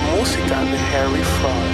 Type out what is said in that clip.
la música de Harry Frost.